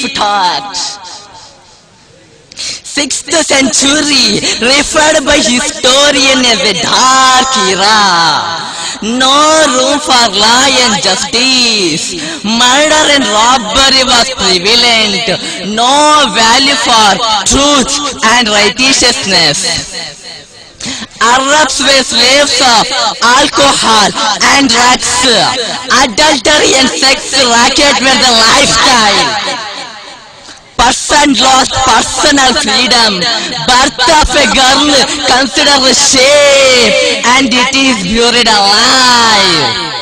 brief thought. 6th century, referred by historian as a dark era. No room for law and justice. Murder and robbery was prevalent. No value for truth and righteousness. Arabs were slaves of alcohol and drugs. Adultery and sex racket were the lifestyle. Person lost personal freedom. Birth of a girl considered a shame and it is buried alive.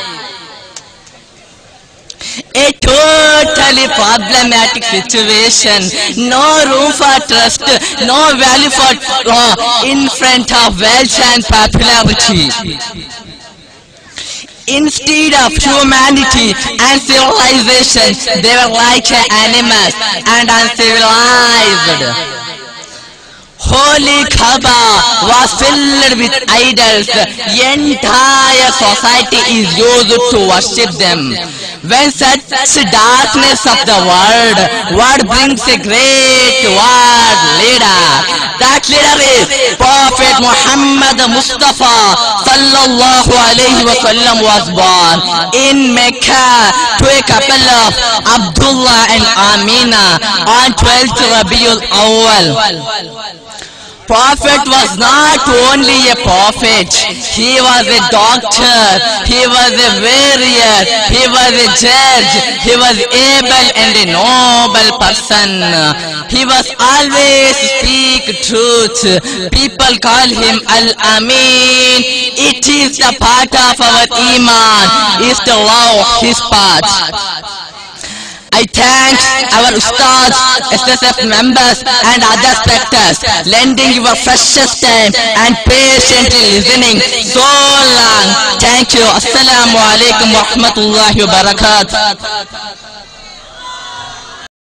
A totally problematic situation. No room for trust, no value for uh, in front of wealth and popularity. Instead of humanity and civilization, they were like animals and uncivilized. Holy Kaaba was filled with idols. Entire society is used to worship them. When such darkness of the world, word brings a great world leader. That leader is Prophet Muhammad Mustafa sallallahu alayhi wa sallam was born in Mecca to a couple of Abdullah and Amina on 12th Rabiul Awal. Prophet was not only a prophet, he was a doctor, he was a warrior, he was a judge, he was able and a noble person. He was always speak truth. People call him Al-Amin. It is the part of our Iman, is to love his path. I thank our ustads, SSF members and other spectators lending your precious time and patiently listening so long. Thank you. Assalamu alaikum wa rahmatullahi wa barakatuh.